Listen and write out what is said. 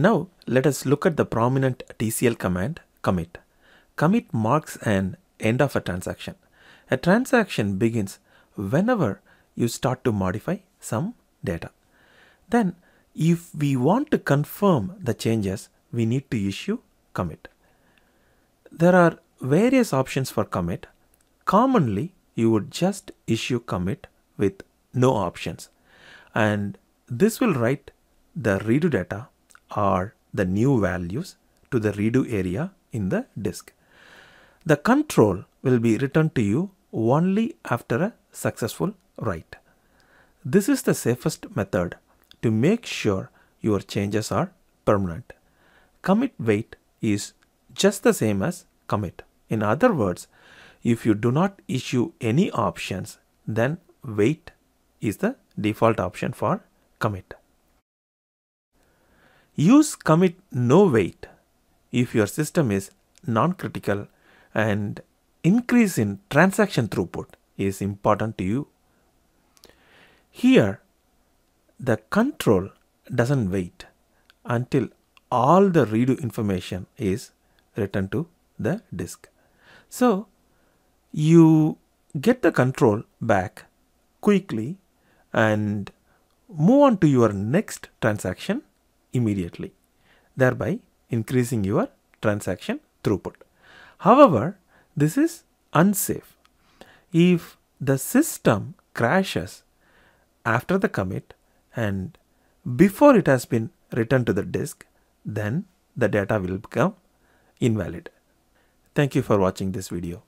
Now let us look at the prominent TCL command commit. Commit marks an end of a transaction. A transaction begins whenever you start to modify some data. Then if we want to confirm the changes, we need to issue commit. There are various options for commit. Commonly, you would just issue commit with no options. And this will write the redo data or the new values to the redo area in the disk. The control will be returned to you only after a successful write. This is the safest method to make sure your changes are permanent. Commit wait is just the same as commit. In other words, if you do not issue any options, then wait is the default option for commit. Use commit no wait if your system is non-critical and increase in transaction throughput is important to you. Here, the control doesn't wait until all the redo information is written to the disk. So you get the control back quickly and move on to your next transaction immediately, thereby increasing your transaction throughput. However, this is unsafe. If the system crashes after the commit and before it has been returned to the disk, then the data will become invalid. Thank you for watching this video.